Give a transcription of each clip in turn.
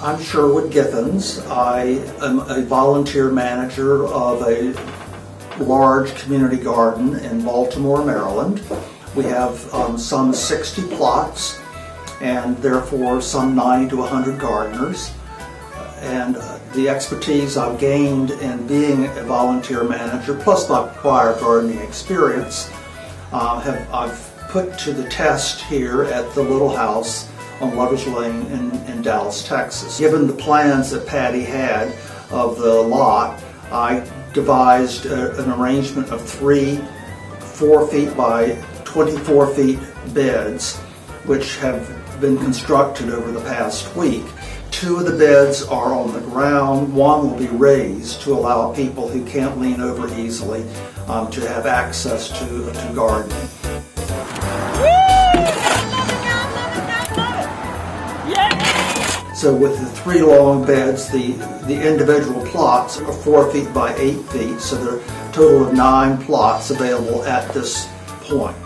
I'm Sherwood Githens. I am a volunteer manager of a large community garden in Baltimore, Maryland. We have um, some 60 plots and therefore some 90 to 100 gardeners. And the expertise I've gained in being a volunteer manager, plus my prior gardening experience, uh, have I've put to the test here at the Little House on Lovers Lane in, in Dallas, Texas. Given the plans that Patti had of the lot, I devised a, an arrangement of three four feet by 24 feet beds, which have been constructed over the past week. Two of the beds are on the ground, one will be raised to allow people who can't lean over easily um, to have access to, to gardening. So with the three long beds, the, the individual plots are four feet by eight feet, so there are a total of nine plots available at this point.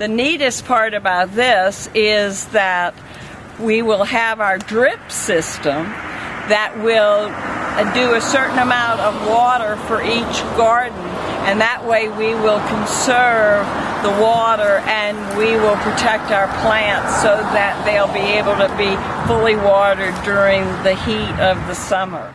The neatest part about this is that we will have our drip system that will do a certain amount of water for each garden and that way we will conserve the water and we will protect our plants so that they'll be able to be fully watered during the heat of the summer.